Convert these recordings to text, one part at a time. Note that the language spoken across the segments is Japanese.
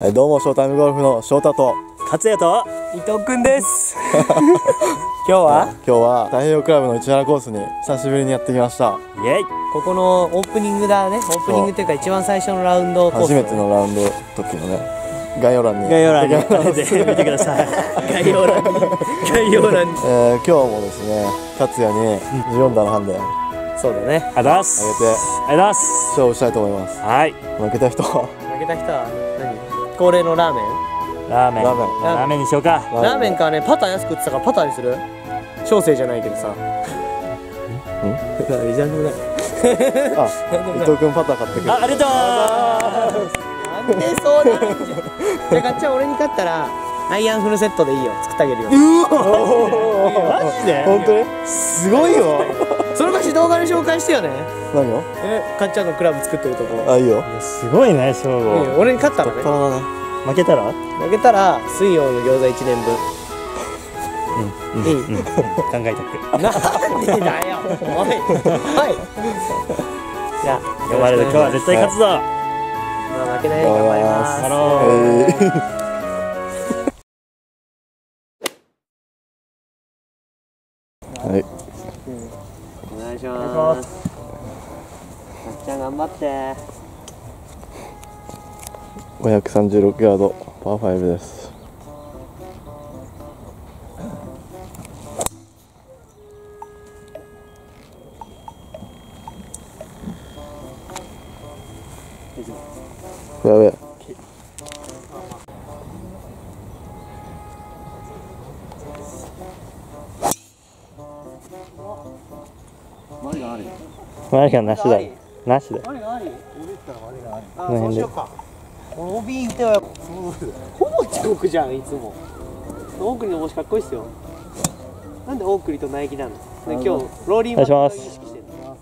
はい、どうも、ショータイムゴルフの翔太と、勝也と。伊藤くんです。今日は？今日は太平洋クラブの市原コースに久しぶりにやってきました。イエイ。ここのオープニングだね。オープニングっていうか一番最初のラウンドコース初めてのラウンド時のね、概要欄に。概要欄に 概要欄見て見てください。概要欄に。概要欄に。えー、今日もですね、達也に14打のハンデあそうだね。ありがとうございますげて。ありがとうございます。勝負したいと思います。はい。負けた人は、負けた人は。何恒例のラーメン？ラーメン。ラーメン。ラーメンにしようか。ラーメン。かねパター安く売ってたからパターにする小生じゃないけどさ。ん？いじゃんないあ、伊藤君パター買ってくる。あありがとなんでそうなるん？じゃんじゃあかっちゃん俺に勝ったらアイアンフルセットでいいよ。作ってあげるよ。うマジで？本当に？すごいよ昔動画で紹介してよね。何を？えかっちゃんのクラブ作ってるとこあ、いいよ。すごいね翔いい吾よ俺に勝ったらね。負けたら？負けたら水曜の餃子1年分。いい。考えとくなんでだよおい。はい。じゃあ呼ばれる今日は絶対勝つぞ。まあ負けないように頑張ります。ハロえーーって536ヤード、パー5です。フェアウェイ。マジかなしだなしだ何がありあこの辺で。そうしようか。俺 OB 打てよほぼ中国じゃんいつも。オークリの帽子かっこいいっすよ。なんでオークリとナイキなのね今日ローリーマキロイ意識してるの。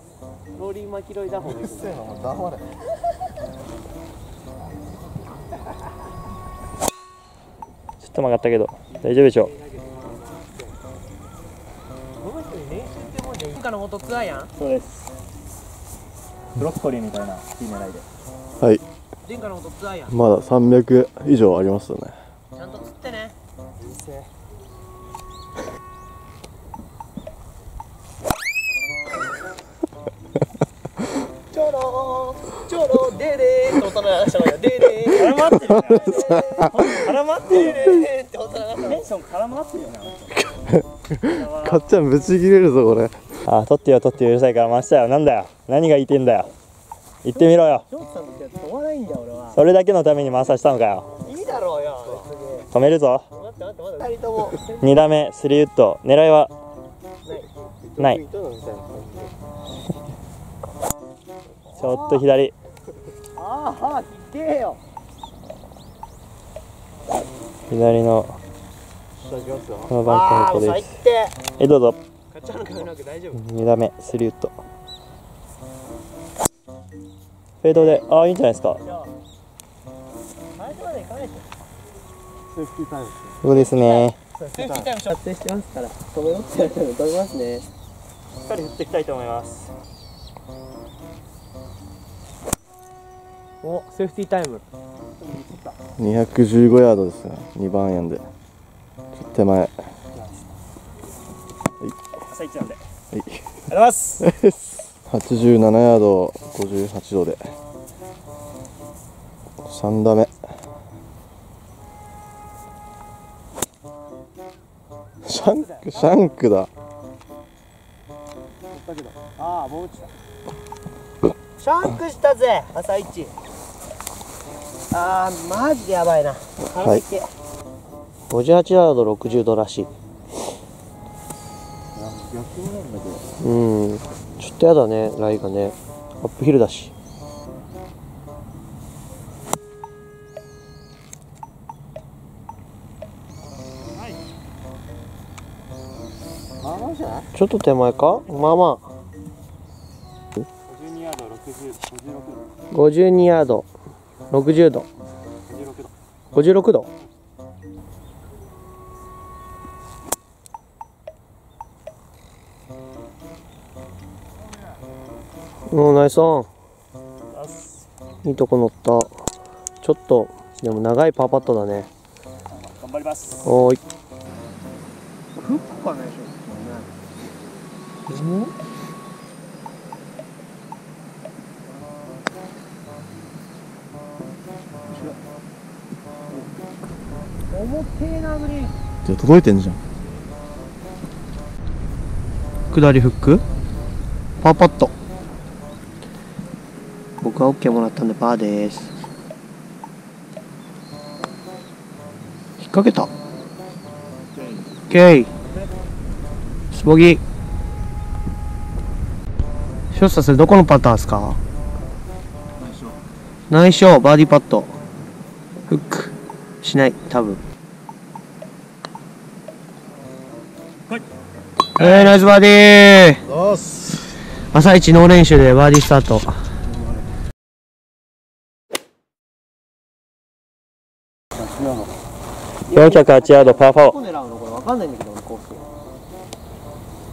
ローリーマキロイダホン行くのちょっと曲がったけど大丈夫でしょこの人に練習ってもんの元ツアーやん。そうですブロッコリーみたいないい狙いで。はい。殿下の元ツアーやん。まだ300以上ありますよね。ちゃんと釣ってね。ちょろーちょろでれーって音流したのよでれー。絡まってる。よ絡まってる。よでれーって音流したのテンション絡まってるよね かっちゃんぶち切れるぞ、これ。あ取ってよ取ってよ。うるさいから回したよ。なんだよ。何が言いてんだよ。言ってみろよ。それだけのために回させたのかよ。いいだろうよ。止めるぞ。待って待って待って二人とも。2打目スリーウッド。狙いは？ない。ちょっと左。ああひっけえよ。左のこのバンクの方です。えどうぞ。かっちゃんの髪の毛大丈夫。2打目スリーウッド。フェードでああいいんじゃないですか。最初まで行かないでそうですね。セーフティータイム撮影してますから止めろって言われたら止めますね。しっかり振っていきたいと思います。おセーフティータイム。215ヤードですね。2番アイアンで。ちょっと手前。朝一なんではい。ありがとうございます87ヤード、58度で。3打目。シャンク、シャンクだ。ああもう落ちたシャンクしたぜ朝一あーマジでやばいなはい58ヤード60度らしいうん。ちょっとやだねライがね。アップヒルだし。ちょっと手前か？まあまあ。52ヤード60 56 52ヤード。60度。56度おーナイスオン。いいとこ乗った。ちょっとでも長いパーパットだね。頑張ります。おーい。フックかね。重てえなグリーンじゃ届いてんじゃん下りフックパーパット僕は OK もらったんでパーです。引っ掛けた。OK スボギショッサそれどこのパターンですか？内緒。バーディーパット。フック。しない。多分。はい。えー、ナイスバーディー。朝一ノー練習でバーディースタート408ヤードパー4こ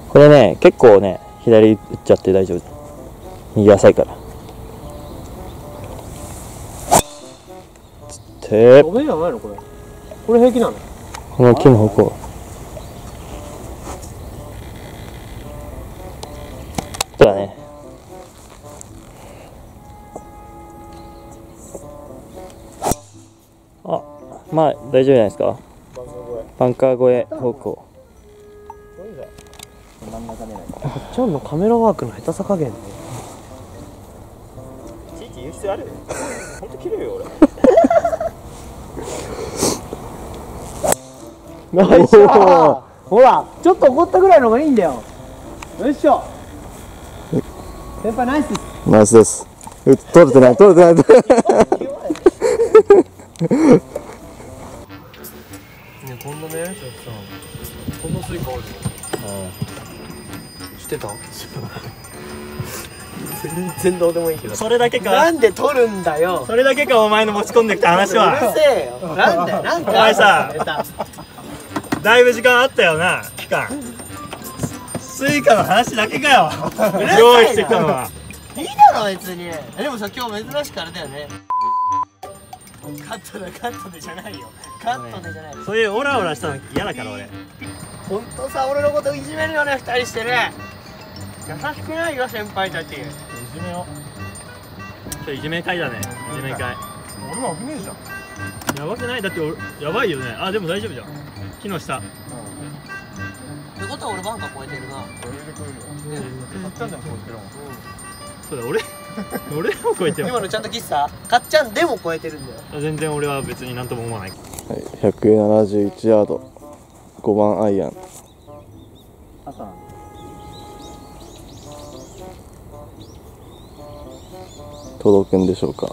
これね結構ね左打っちゃって大丈夫。右浅いから。つって。ごめんじゃないのこれ。これ平気なの？この木の方向まあ大丈夫じゃないですか。バンカー越え方向。こっちゃんのカメラワークの下手さ加減ねいちいち言う必要ある？本当綺麗よ俺。ナイスほらちょっと怒ったぐらいの方がいいんだよ。よいしょ。先輩ナイスです。ナイスです。う取れてない取れてない 取れてないねこんなねちょっとさこんなスイカある知ってた？全然どうでもいいけど。それだけなんで取るんだよ。それだけかお前の持ち込んできた話うるせえよ。なんだよなんかお前さだいぶ時間あったよな期間。スイカの話だけかよ。用意してきたのは。いいだろ別に。でもさ今日珍しくあれだよね。カットだカットでじゃないよカットでじゃない。そういうオラオラしたの嫌だから俺。ほんとさ俺のこといじめるよね二人してね。優しくないよ先輩たち。いじめよ今日いじめ会だね。いじめ会。俺も危ねえじゃん。やばくない？だって俺やばいよね。あでも大丈夫じゃん。木の下。ってことは俺バンカー超えてるなそうだ俺 俺も超えてる今のちゃんと喫茶?かっちゃんでも超えてるんだよ。全然俺は別になんとも思わない。はい171ヤード。5番アイアン。届くんでしょうか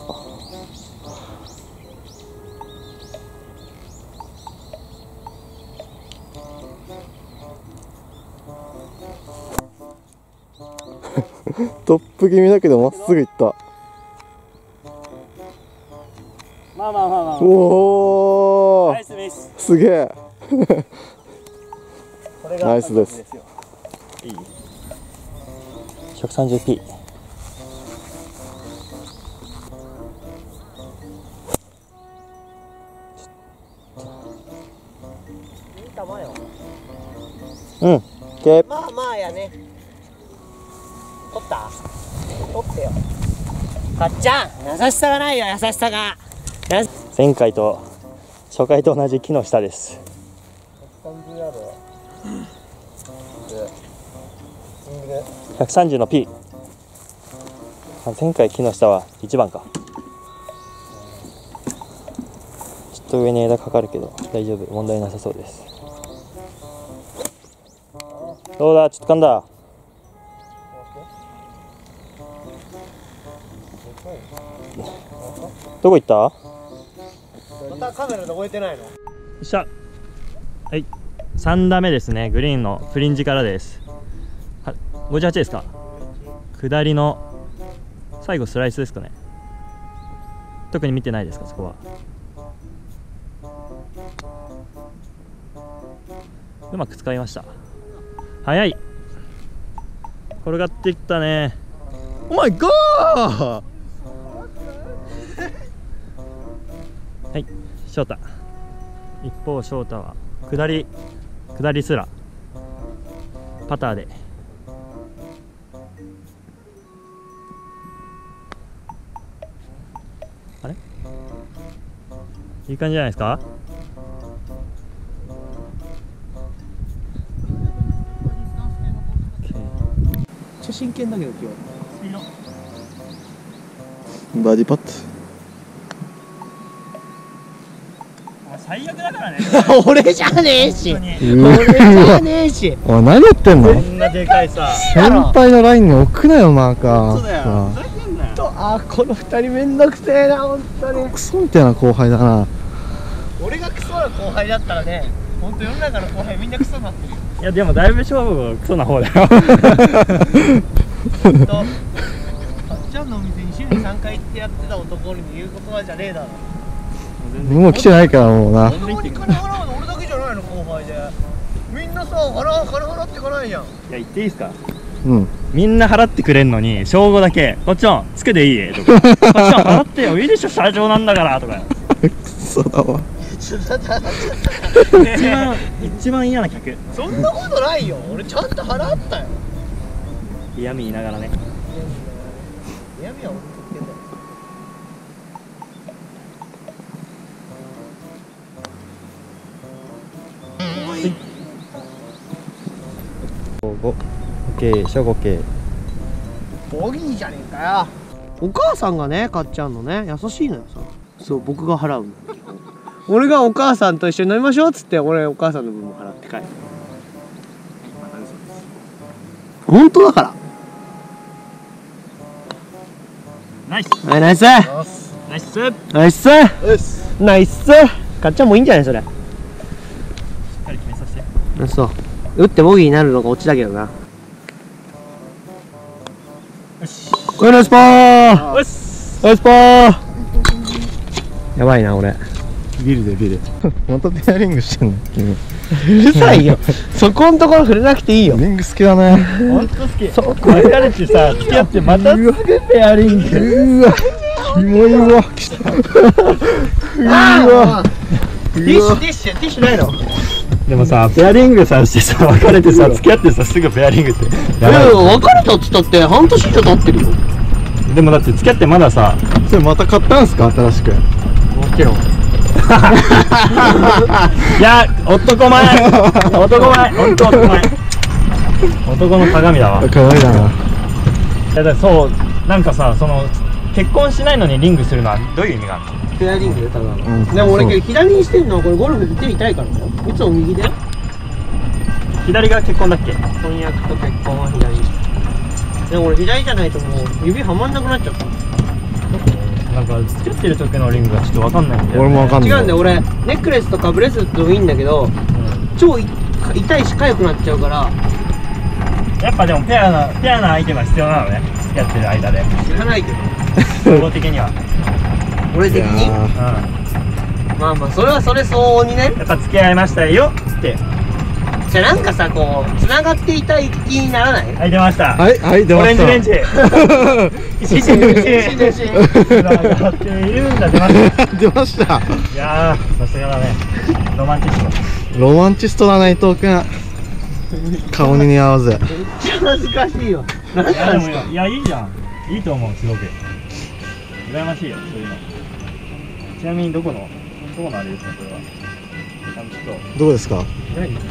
トップ気味だけどまっすぐ行った。まあまあまあまあおおすげえ。ナイスです。いい。130p いい球よ。うん。OK まあまあやね。取った。取ってよ。かっちゃん優しさがないよ優しさが。前回と初回と同じ木の下です。130の P あ前回木の下は1番か。ちょっと上に枝かかるけど大丈夫。問題なさそうです。どうだ？ちょっと噛んだどこ行った？よまたカメラで覚えてないの？っしゃ。はい。3打目ですね。グリーンのフリンジからです。は58ですか？下りの最後スライスですかね。特に見てないですか？そこは。うまく使いました。早い。転がっていったね。お前ゴー翔太。一方翔太は下り下りすらパターで。あれ？いい感じじゃないですか？真剣だけど今日。バーディーパット最悪だからね。俺じゃねえし。俺じゃねえし。おい何やってんの？こんなでかいさ。先輩のラインに置くなよマーカー。そうだよ。さふざけんなよ。とあこの二人めんどくせえな本当に。クソみたいな後輩だな。俺がクソな後輩だったらね本当世の中の後輩みんなクソになってるよ。いやでもだいぶ勝負がクソな方だよ。本当。かっちゃんのお店に週に3回行ってやってた男に言う言葉じゃねえだろもう来てないからもうな。本当に金払うの俺だけじゃないの後輩で。みんなさ払う金払っていかないやん。いや言っていいですか？うん。みんな払ってくれんのに小5だけ「こっちんつけていい?」とか「こっちん払ってよ。いいでしょ社長なんだから」とか。クソだわ。一番一番嫌な客。そんなことないよ。俺ちゃんと払ったよ。嫌味言いながらね。嫌味は俺 OK 小5 OK ボギーじゃねえかよ。お母さんがねかっちゃんのね優しいのよさそう僕が払うの。俺がお母さんと一緒に飲みましょうっつって俺お母さんの分も払って帰る。本当だから。ナイス。はいナイス。ナイス。しっナイス。ナイス。かっちゃんもいいんじゃないそれ。かり決めさせて。あそう。打ってボギーになるのがオチだけどなしこれナイスパーよしナイスパーやばいな俺。ビルでビル。またペアリングしてんの？君。うるさいよ。そこんところ触れなくていいよ。リング好きだね。ほんと好き。そう。俺られてさ付き合ってまたすぐペアリング。うわキモいわ。来たあティッシュティッシュティッシュないの？でもさペアリングさしてさ 別れてさ付き合ってさすぐペアリングって。やばい。別れたっつったって半年以上経ってるよ。でもだって付き合ってまださそれまた買ったんすか？新しく。もちろん。いや男前。男前。本当男前。男の鏡だわ。い可愛いだなやだそうなんかさその結婚しないのにリングするのはどういう意味があるの？ペアリングでただの、うんでも俺そう左にしてんのはこれゴルフで手痛いからだよ。いつも右だよ左が結婚だっけ？婚約と結婚は左。でも俺左じゃないともう指はまんなくなっちゃった。なんか付き合ってる時のリングがちょっとわかんないんだよ、ね、俺もわかんない。違うんだよ俺。ネックレスとかブレスレットでもいいんだけどうん超い痛いし痒くなっちゃうから。やっぱでもペアなペアな相手が必要なのね。付き合ってる間で。知らないけど 総合的に？は俺的にうん。まあまあそれはそれ相応にね。やっぱ付き合いましたよって。じゃあなんかさこう繋がっていたい気にならない？はい出ました、はいはい出オました。レンジレンジ。一心二心二心つながっているんだ出ました。出ました。いやーさすがだね。ロマンチスト。ロマンチストだな伊藤君顔に似合わず。めっちゃ恥ずかしいよ。いやいいじゃん。いいと思うすごく羨ましいよそういうの。ちなみにどこの？どこのあれですかこれは？どこですか？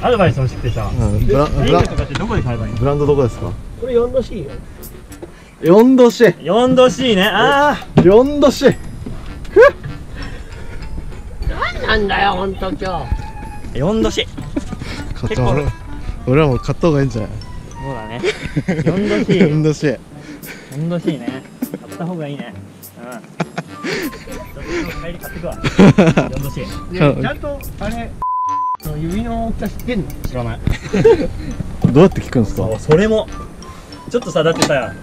とアドバイスをしてさうんブラブラリングとかってどこで買えばいいの？ブランドどこですか？これ4度 C よ。4度 C 4度 C ね。あ4度 C 何なんだよほんと今日。あ4度 C 買った俺俺らも買った方がいいんじゃない？そうだね。4度 C 4度 C 4度 C ね。買った方がいいね帰り買ってくわ。4度 C ねちゃんとあれ指の大きさ知ってんの？知らない。どうやって聞くんですか？それも。ちょっとさだってさ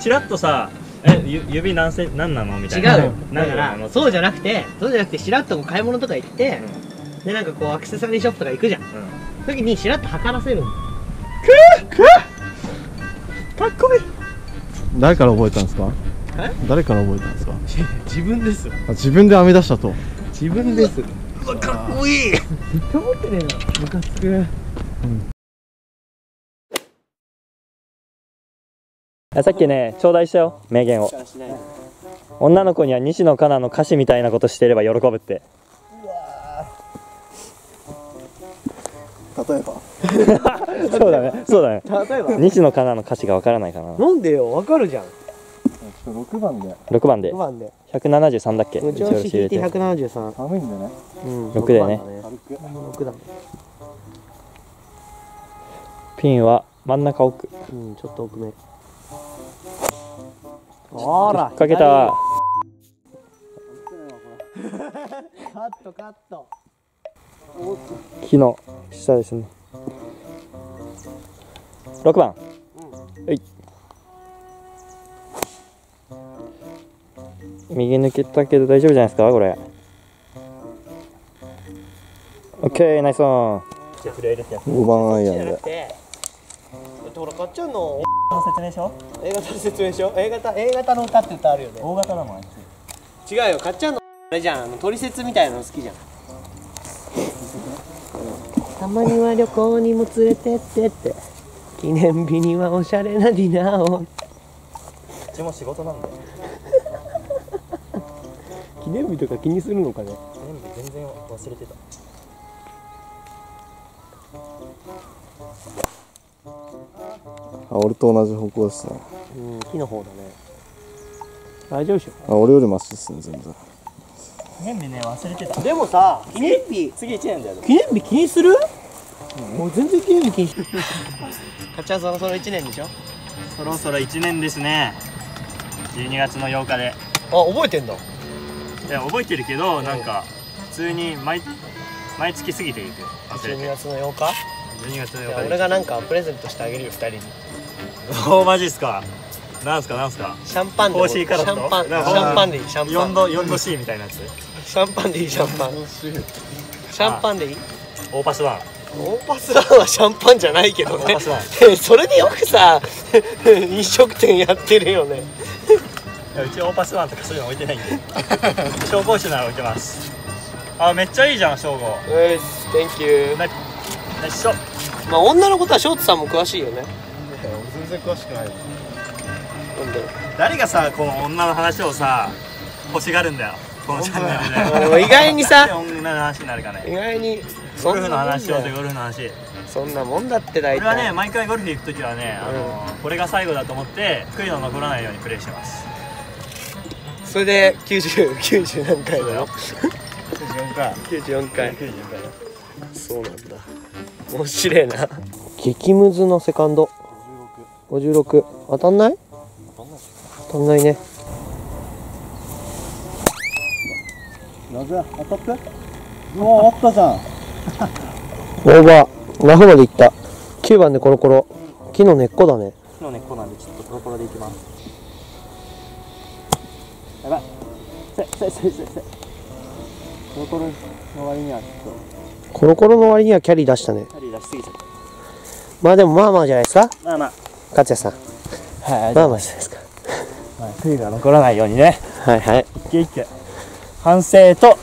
チラッとさえゆ指何セン何なの？みたいな。違うよ。だからそうじゃなくてそうじゃなくてしらっとこう買い物とか行って、でなんかこうアクセサリーショップとか行くじゃん。うん。時にしらっと測らせるんだよかっこいい。誰から覚えたんですか？え誰から覚えたんですか？自分です自分で編み出したと。自自分です。うわかっこいい。ずっと持ってねえなムカつく。さっきね頂戴したよ名言を。女の子には西野カナの歌詞みたいなことしてれば喜ぶって。例えば？そうだねそうだね。例えば？西野カナの歌詞がわからないかな。なんでよ？わかるじゃんちょっと6番で。6番で。5番で。173だっけ？うちの引いて173寒いんでね。うん。六でね。軽く6だね。ピンは真ん中奥。うんちょっと奥めあらかけた。カットカット。木の下ですね。6番。はい右抜けたけど大丈夫じゃないですか？これ。オッケーナイスオン。5番アイアンでて。だってほらかっちゃんの説明しよ A 型の説明でしょ A 型 A 型の歌って歌あるよね。大型だもんあいつ。違うよ。かっちゃんのあれじゃん。あの取説みたいなの好きじゃん。たまには旅行にも連れてってって。記念日にはおしゃれなディナーを。うちも仕事なんだよ記念日とか気にするのかね。全部全然忘れてた。あ俺と同じ方向ですね。うん木の方だね。大丈夫でしあ俺よりマシですね全然。記念日ね忘れてた。ょでもさ記念日次1年だよ記念日気にする、もう全然記念日気にしないかっちそろそろ1年でしょ。そろそろ1年ですね。12月の8日で。あ覚えてんだいや覚えてるけどなんか普通に毎毎月過ぎていく忘れ12て月の8日？12月のいや8日俺がなんかプレゼントしてあげるよ2人に。おおマジっすか。なんすかなんすか。シャンパンでもシコーシーカラットャンパンシなんかャンパンでいいシャンパン。4度4度 C みたいなやつ。シャンパンでいいシャンパン。シャンパンでいい？オーパスワン。オーパスワンはシャンパンじゃないけどね。オーパスワン。それでよくさ 飲食店やってるよねうちオーパスワンとかそういうの置いてないんで。紹興酒なら置いてます。あめっちゃいいじゃん正吾うっす Thank you ナイナイスショまあ女のことはショーツさんも詳しいよね。全然詳しくない。なんで？誰がさこの女の話をさ欲しがるんだよ。このチャンネルで。意外にさ 女の話になるかね。意外にゴルフの話しようぜそんなもんだよ。ゴルフの話。そんなもんだって大俺はね体毎回ゴルフ行く時はね、あのこれが最後だと思って悔いの残らないようにプレーしてますそれで9090何回だよ。94回。94回。94回そうなんだ。面白いな。激ムズのセカンド。56当たんない？当たんないね。なぜ当たって？もうあったじゃん。オーバー。ラフまで行った。9番でコロコロ。木の根っこだね。木の根っこなんでちょっとコロコロでいきますやばい。せせせせせコロコロの割にはちょっコロコロの割にはキャリー出したね。とキャリー出しすぎちゃっまあでもまあまあじゃないですか。たまあまあ。勝也さん。はいまあまあじゃないですか。まあ悔いが残らないようにね。はいはい。一軒一軒反省と。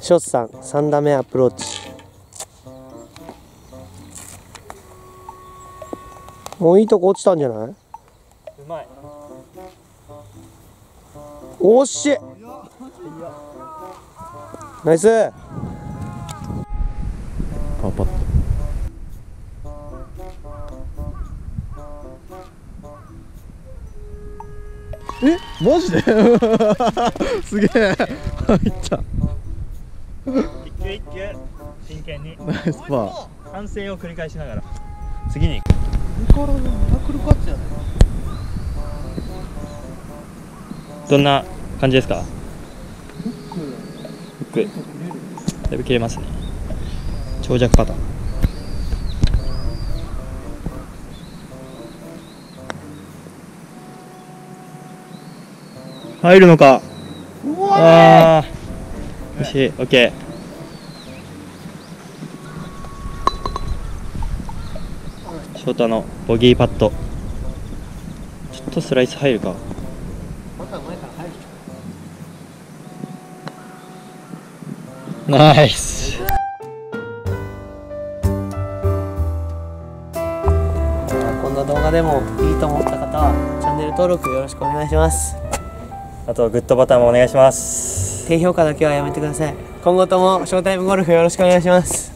ショーツさん3打目アプローチ。もういいとこ落ちたんじゃない？うまい。惜し。いナイス。パパッとえマジで？すげえ。入った。一球一球真剣に。ナイスパー。反省を繰り返しながら。次にどんな感じですか？フックだいぶ切れますね。長尺パターン。入るのか？ああよし OK ショートのボギーパット。ちょっとスライス入るかナイスこんな動画でもいいと思った方はチャンネル登録よろしくお願いします。あとグッドボタンもお願いします。低評価だけはやめてください。今後ともショータイムゴルフよろしくお願いします